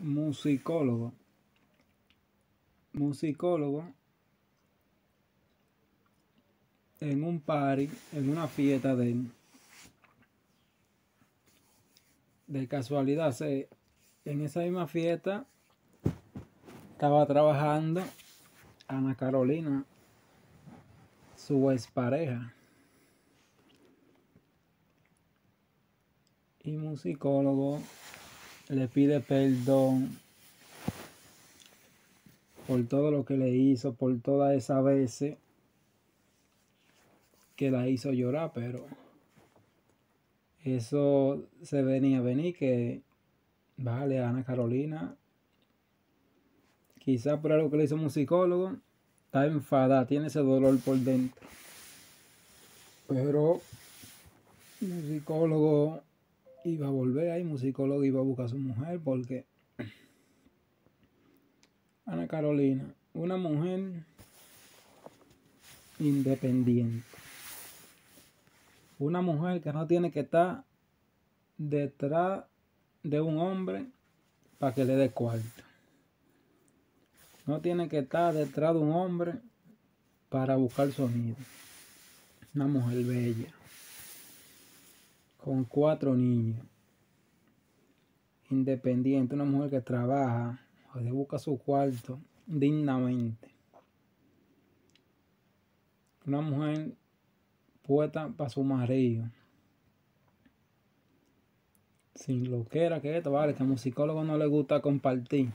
musicólogo. Musicólogo en un party, en una fiesta de de casualidad, en esa misma fiesta estaba trabajando Ana Carolina, su expareja. Y musicólogo le pide perdón por todo lo que le hizo, por toda esa veces que la hizo llorar, pero eso se venía a venir que, vale, Ana Carolina, quizás por algo que le hizo un psicólogo, está enfadada, tiene ese dolor por dentro. Pero un psicólogo iba a volver ahí, un psicólogo iba a buscar a su mujer porque Ana Carolina, una mujer independiente. Una mujer que no tiene que estar detrás de un hombre para que le dé cuarto. No tiene que estar detrás de un hombre para buscar sonido. Una mujer bella. Con cuatro niños. Independiente. Una mujer que trabaja. Que busca su cuarto dignamente. Una mujer puesta para su marido. Sin lo que era que esto, vale, que a musicólogo no le gusta compartir.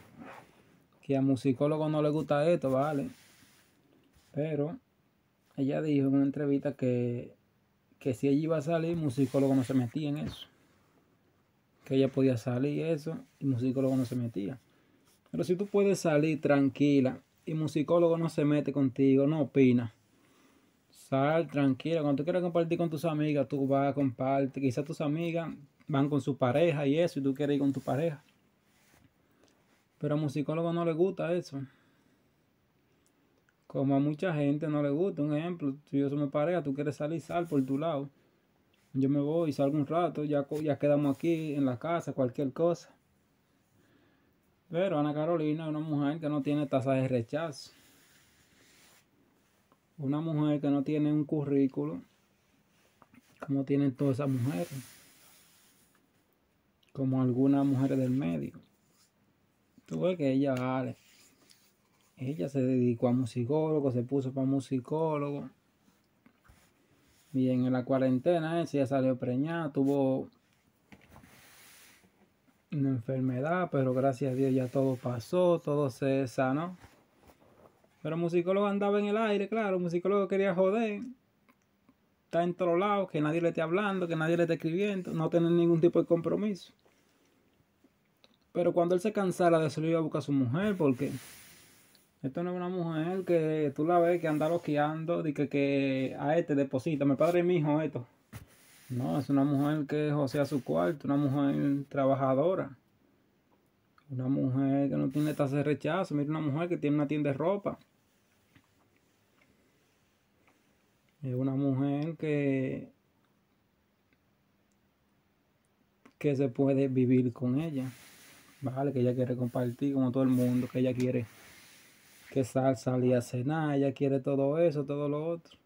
Que a musicólogo no le gusta esto, vale. Pero ella dijo en una entrevista que, que si ella iba a salir, musicólogo no se metía en eso. Que ella podía salir eso y musicólogo no se metía. Pero si tú puedes salir tranquila y musicólogo no se mete contigo, no opina Sal tranquila. Cuando tú quieras compartir con tus amigas, tú vas a compartir. Quizás tus amigas van con su pareja y eso, y tú quieres ir con tu pareja. Pero a musicólogo no le gusta eso. Como a mucha gente no le gusta. Un ejemplo, si yo soy mi pareja, tú quieres salir, sal por tu lado. Yo me voy, y salgo un rato, ya, ya quedamos aquí en la casa, cualquier cosa. Pero Ana Carolina es una mujer que no tiene tasa de rechazo una mujer que no tiene un currículo, como tienen todas esas mujeres, como algunas mujeres del medio. Tú ves que ella vale. Ella se dedicó a musicólogo, se puso para musicólogo. Y en la cuarentena ella salió preñada, tuvo una enfermedad, pero gracias a Dios ya todo pasó, todo se sanó. Pero el musicólogo andaba en el aire, claro, el musicólogo quería joder. Está en todos lados, que nadie le esté hablando, que nadie le esté escribiendo, no tener ningún tipo de compromiso. Pero cuando él se cansara de eso, iba a buscar a su mujer, porque esto no es una mujer que tú la ves que anda loqueando, que, que a este deposita, mi padre y mi hijo esto. No, es una mujer que a su cuarto, una mujer trabajadora. Una mujer que no tiene tasa de rechazo, mira una mujer que tiene una tienda de ropa. Es una mujer que, que se puede vivir con ella. Vale, que ella quiere compartir con todo el mundo, que ella quiere que sal, salir a cenar, ella quiere todo eso, todo lo otro.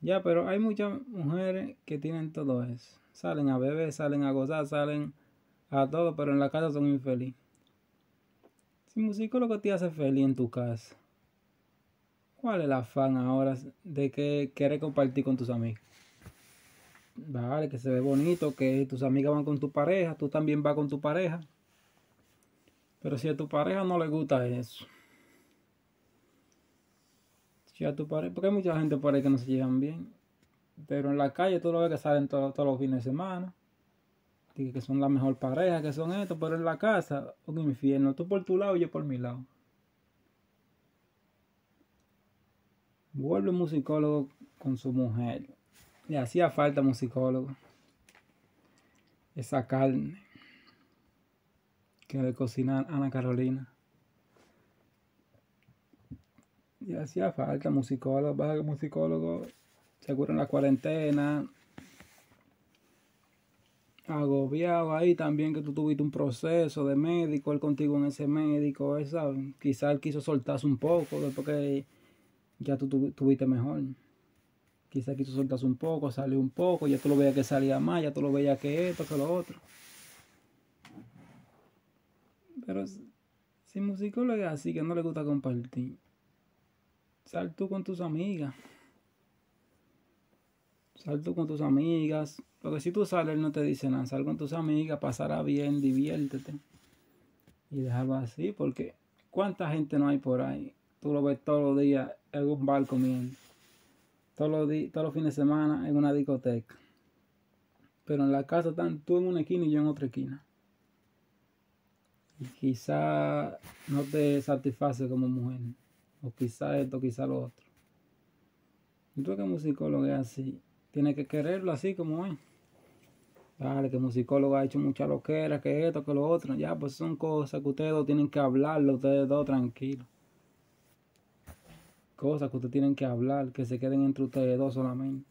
Ya, pero hay muchas mujeres que tienen todo eso. Salen a beber, salen a gozar, salen a todo, pero en la casa son infelices. Si musicólogo te hace feliz en tu casa, ¿Cuál es el afán ahora de que quieres compartir con tus amigos? Vale, que se ve bonito, que tus amigas van con tu pareja, tú también vas con tu pareja. Pero si a tu pareja no le gusta eso. Si a tu pareja, porque hay mucha gente por ahí que no se llevan bien. Pero en la calle tú lo ves que salen todos los fines de semana. Que son la mejor pareja, que son estos, pero en la casa, un infierno. Tú por tu lado y yo por mi lado. Vuelve musicólogo con su mujer. Le hacía falta musicólogo. Esa carne que le cocina Ana Carolina. Le hacía falta musicólogo, baja musicólogo, seguro en la cuarentena. agobiado ahí también que tú tuviste un proceso de médico, él contigo en ese médico, él sabe, quizá él quiso soltarse un poco después que ya tú tuviste mejor. Quizá quiso soltarse un poco, salió un poco, ya tú lo veías que salía más, ya tú lo veías que esto, que lo otro. Pero si musicólogo es así, que no le gusta compartir, sal tú con tus amigas. Sal tú con tus amigas. Porque si tú sales, él no te dice nada. Sal con tus amigas, pasará bien, diviértete. Y dejarlo así, porque ¿cuánta gente no hay por ahí? Tú lo ves todos los días en un bar comiendo. Todos los, todos los fines de semana en una discoteca. Pero en la casa están tú en una esquina y yo en otra esquina. Y quizá no te satisface como mujer. O quizá esto, quizá lo otro. Y tú que musicólogo es así. Tiene que quererlo así como es. Vale, que musicólogo ha hecho mucha loquera, que esto, que lo otro. Ya, pues son cosas que ustedes dos tienen que hablarlo, ustedes dos tranquilos. Cosas que ustedes tienen que hablar, que se queden entre ustedes dos solamente.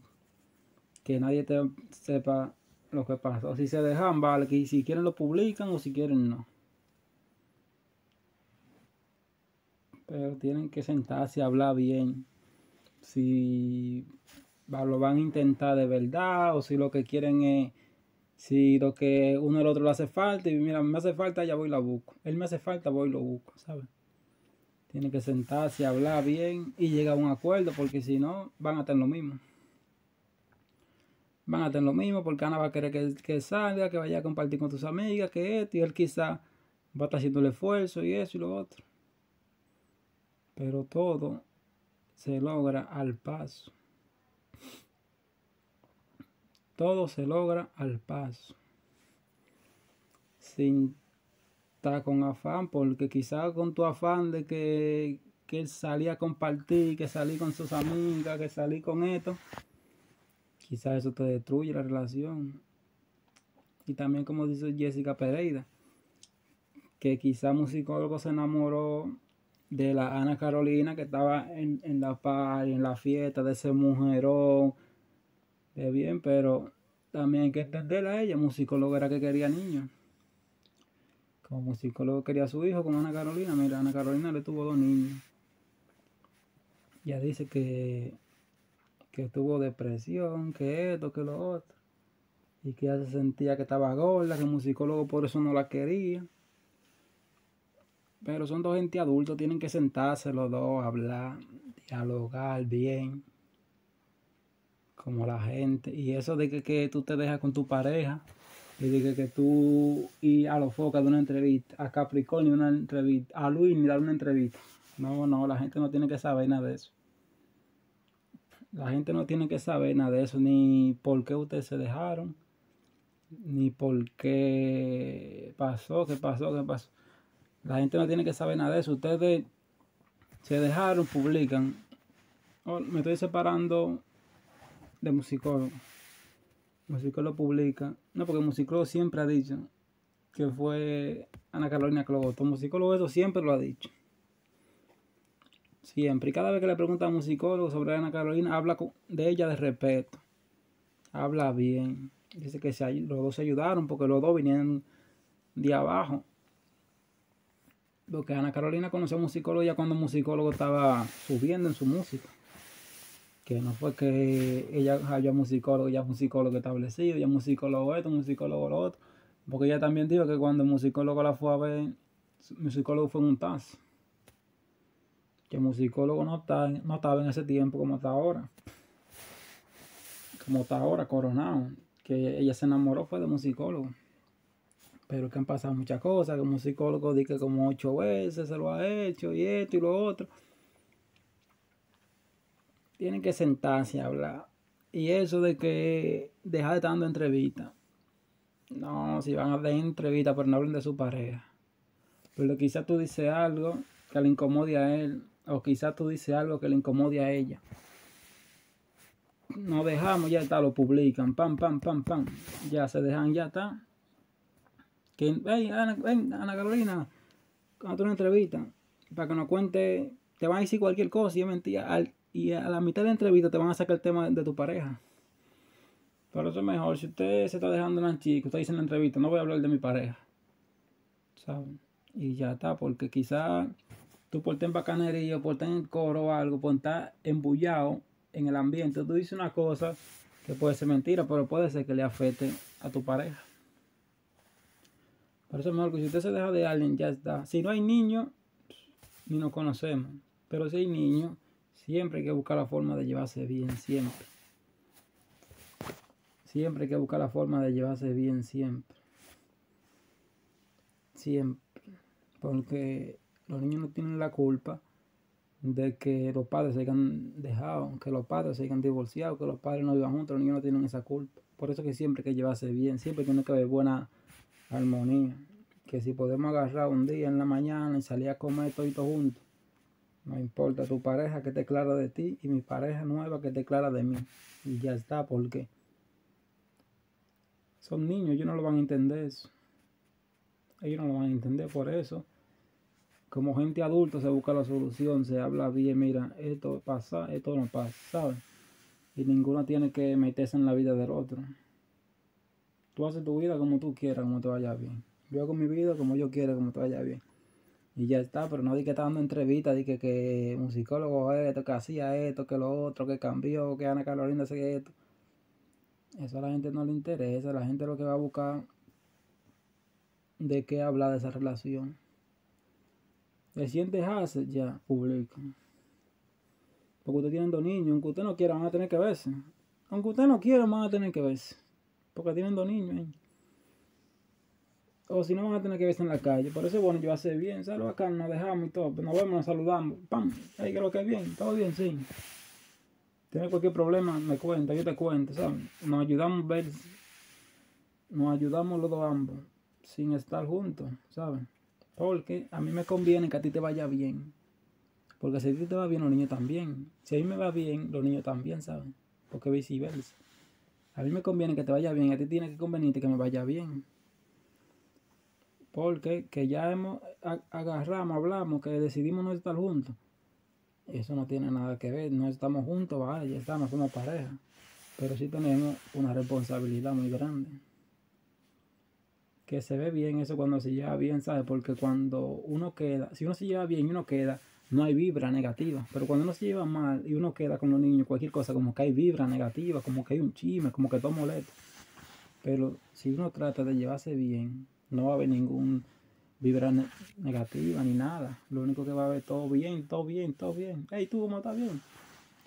Que nadie te sepa lo que pasó. Si se dejan, vale, que si quieren lo publican o si quieren no. Pero tienen que sentarse y hablar bien. Si lo van a intentar de verdad o si lo que quieren es si lo que uno el otro le hace falta y mira, me hace falta, ya voy y la busco. Él me hace falta, voy y lo busco, ¿sabes? Tiene que sentarse, hablar bien y llegar a un acuerdo porque si no, van a tener lo mismo. Van a tener lo mismo porque Ana va a querer que, que salga, que vaya a compartir con tus amigas, que esto y él quizá va a estar haciendo el esfuerzo y eso y lo otro. Pero todo se logra al paso. Todo se logra al paso. Sin estar con afán, porque quizás con tu afán de que, que él salía a compartir, que salí con sus amigas, que salí con esto, quizás eso te destruye la relación. Y también como dice Jessica Pereira, que quizás musicólogo se enamoró de la Ana Carolina que estaba en, en la paz, en la fiesta de ese mujerón, es bien, pero también hay que entenderla a ella. Musicólogo era que quería niños. Como musicólogo quería a su hijo, como Ana Carolina. Mira, Ana Carolina le tuvo dos niños. Ya dice que, que tuvo depresión, que esto, que lo otro. Y que ella se sentía que estaba gorda, que el musicólogo por eso no la quería. Pero son dos gente adultos, tienen que sentarse los dos, hablar, dialogar bien como la gente. Y eso de que, que tú te dejas con tu pareja, y de que, que tú y a los focas de una entrevista, a Capricornio una entrevista, a Luis ni dar una entrevista. No, no, la gente no tiene que saber nada de eso. La gente no tiene que saber nada de eso, ni por qué ustedes se dejaron, ni por qué pasó, qué pasó, qué pasó. La gente no tiene que saber nada de eso. Ustedes se dejaron, publican. Me estoy separando de musicólogo. Musicólogo publica. No, porque musicólogo siempre ha dicho que fue Ana Carolina que lo votó. Musicólogo eso siempre lo ha dicho. Siempre. Y cada vez que le pregunta a musicólogo sobre Ana Carolina, habla de ella de respeto. Habla bien. Dice que los dos se ayudaron porque los dos vinieron de abajo. Porque Ana Carolina conoció a musicólogo ya cuando musicólogo estaba subiendo en su música que no fue que ella haya musicólogo, ya musicólogo establecido, ya musicólogo esto, musicólogo lo otro, porque ella también dijo que cuando el musicólogo la fue a ver, el musicólogo fue un tazo. Que el musicólogo no, está, no estaba en ese tiempo como está ahora. Como está ahora, coronado. Que ella se enamoró fue de musicólogo. Pero que han pasado muchas cosas, que el musicólogo dice que como ocho veces se lo ha hecho y esto y lo otro tienen que sentarse a hablar. Y eso de que dejar de estar dando entrevistas. No, si van a dar entrevistas, pero no hablen de su pareja. Pero quizás tú dices algo que le incomode a él. O quizás tú dices algo que le incomode a ella. No dejamos, ya está, lo publican. Pam, pam, pam, pam. Ya se dejan, ya está. Que, hey, Ana, Ana Carolina, cuando una entrevista, para que nos cuente, te van a decir cualquier cosa y es mentira. Al, y a la mitad de la entrevista te van a sacar el tema de tu pareja. Pero eso es mejor. Si usted se está dejando una chica, usted dice en la entrevista, no voy a hablar de mi pareja. ¿Saben? Y ya está, porque quizá tú por estar en bacanería, por estar en el coro o algo, por estar embullado en el ambiente, tú dices una cosa que puede ser mentira, pero puede ser que le afecte a tu pareja. Por eso es mejor que si usted se deja de alguien, ya está. Si no hay niños, ni nos conocemos. Pero si hay niños, siempre hay que buscar la forma de llevarse bien, siempre. Siempre hay que buscar la forma de llevarse bien, siempre. Siempre. Porque los niños no tienen la culpa de que los padres se hayan dejado, que los padres se hayan divorciado, que los padres no vivan juntos, los niños no tienen esa culpa. Por eso que siempre hay que llevarse bien, siempre tiene que haber buena armonía. Que si podemos agarrar un día en la mañana y salir a comer todos juntos, no importa tu pareja que te clara de ti y mi pareja nueva que te clara de mí. Y ya está, porque son niños, ellos no lo van a entender eso. Ellos no lo van a entender por eso. Como gente adulta se busca la solución, se habla bien, mira, esto pasa, esto no pasa, ¿sabes? Y ninguno tiene que meterse en la vida del otro. Tú haces tu vida como tú quieras, como te vaya bien. Yo hago mi vida como yo quiera, como te vaya bien. Y ya está, pero no di que está dando entrevistas, di que, que un psicólogo esto, que hacía esto, que lo otro, que cambió, que Ana Carolina hacía esto. Eso a la gente no le interesa, la gente lo que va a buscar de qué hablar de esa relación. Recién dejarse ya publica. Porque usted tiene dos niños, aunque usted no quiera van a tener que verse. Aunque usted no quiera van a tener que verse. Porque tienen dos niños O si no van a tener que verse en la calle. Por eso es bueno hace bien. Salud acá, nos dejamos y todo. Nos vemos, nos saludamos. ¡Pam! Ahí que lo que es bien. Todo bien, sí tienes cualquier problema, me cuenta, yo te cuento, ¿sabes? Nos ayudamos a ver, nos ayudamos los dos ambos, sin estar juntos, ¿sabes? Porque a mí me conviene que a ti te vaya bien. Porque si a ti te va bien, los niños también. Si a mí me va bien, los niños también, ¿saben? Porque viceversa. A mí me conviene que te vaya bien, a ti tiene que convenirte que me vaya bien. Porque que ya hemos agarramos, hablamos, que decidimos no estar juntos. Eso no tiene nada que ver, no estamos juntos, vale, ya estamos, somos pareja. Pero sí tenemos una responsabilidad muy grande. Que se ve bien eso cuando se lleva bien, ¿sabes? Porque cuando uno queda, si uno se lleva bien y uno queda, no hay vibra negativa. Pero cuando uno se lleva mal y uno queda con los niños, cualquier cosa, como que hay vibra negativa, como que hay un chisme, como que todo molesta. Pero si uno trata de llevarse bien, no va a haber ningún vibra negativa ni nada. Lo único que va a haber todo bien, todo bien, todo bien. Hey, ¿tú cómo estás bien?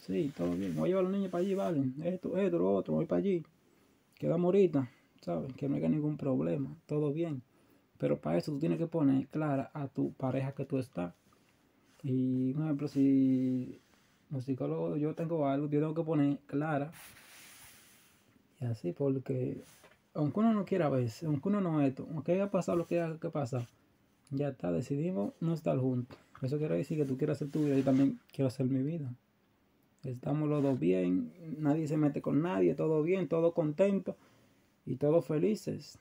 Sí, todo bien. Voy a llevar a los niños para allí, vale. Esto, esto, lo otro, voy para allí. Quedamos ahorita, ¿sabes? Que no haya ningún problema, todo bien. Pero para eso tú tienes que poner clara a tu pareja que tú estás. Y, por ejemplo, si los psicólogos yo tengo algo, yo tengo que poner clara. Y así, porque aunque uno no quiera verse, aunque uno no esto, aunque haya pasado lo que haya que pasar, ya está, decidimos no estar juntos. Eso quiere decir que tú quieres hacer tu vida y también quiero hacer mi vida. Estamos los dos bien, nadie se mete con nadie, todo bien, todo contento y todos felices.